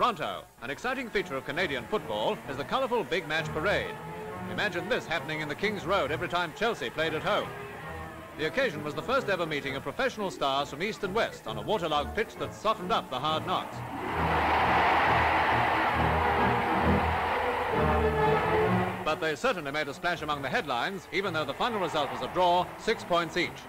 Toronto, an exciting feature of Canadian football is the colourful big match parade. Imagine this happening in the King's Road every time Chelsea played at home. The occasion was the first ever meeting of professional stars from east and west on a waterlogged pitch that softened up the hard knocks. But they certainly made a splash among the headlines, even though the final result was a draw, six points each.